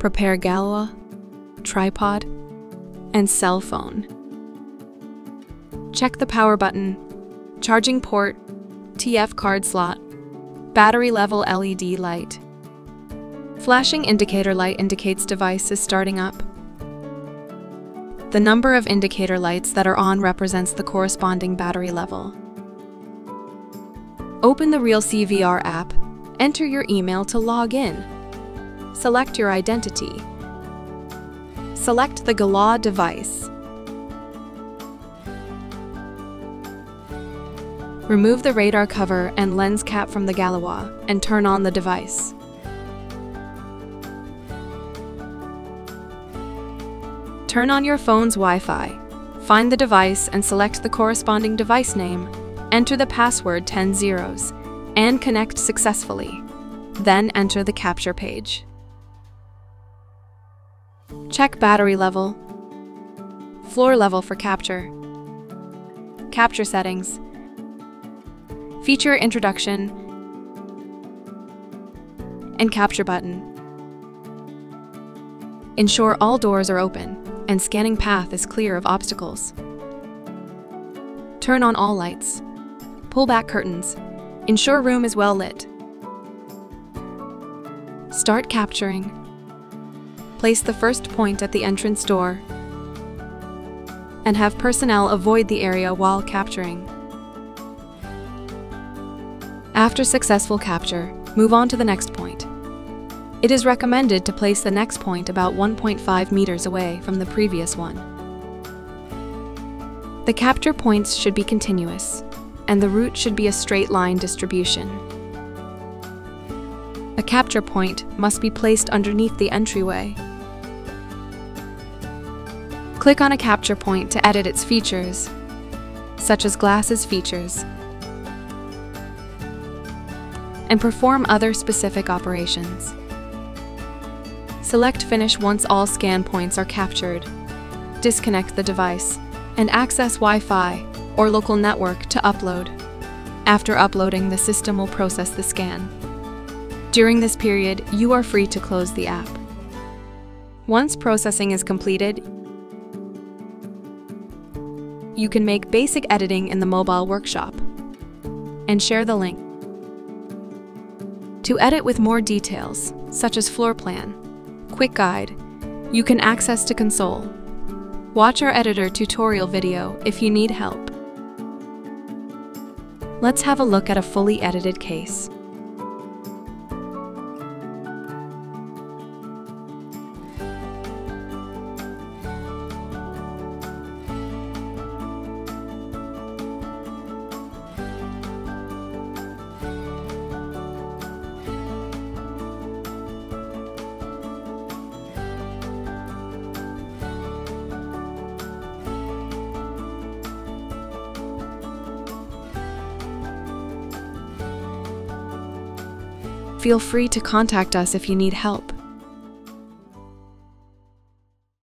Prepare Galois, tripod, and cell phone. Check the power button, charging port, TF card slot, battery level LED light. Flashing indicator light indicates device is starting up. The number of indicator lights that are on represents the corresponding battery level. Open the Realsee VR app, enter your email to log in. Select your identity. Select the Galois device. Remove the radar cover and lens cap from the Galois and turn on the device. Turn on your phone's Wi-Fi. Find the device and select the corresponding device name. Enter the password 10 zeros and connect successfully. Then enter the capture page. Check battery level, floor level for capture, capture settings, feature introduction, and capture button. Ensure all doors are open and scanning path is clear of obstacles. Turn on all lights. Pull back curtains. Ensure room is well lit. Start capturing. Place the first point at the entrance door and have personnel avoid the area while capturing. After successful capture, move on to the next point. It is recommended to place the next point about 1.5 meters away from the previous one. The capture points should be continuous, and the route should be a straight line distribution. A capture point must be placed underneath the entryway. Click on a capture point to edit its features, such as glasses features, and perform other specific operations. Select Finish once all scan points are captured. Disconnect the device and access Wi-Fi or local network to upload. After uploading, the system will process the scan. During this period, you are free to close the app. Once processing is completed, you can make basic editing in the mobile workshop and share the link. To edit with more details, such as floor plan, quick guide, you can access to console. Watch our editor tutorial video if you need help. Let's have a look at a fully edited case. Feel free to contact us if you need help.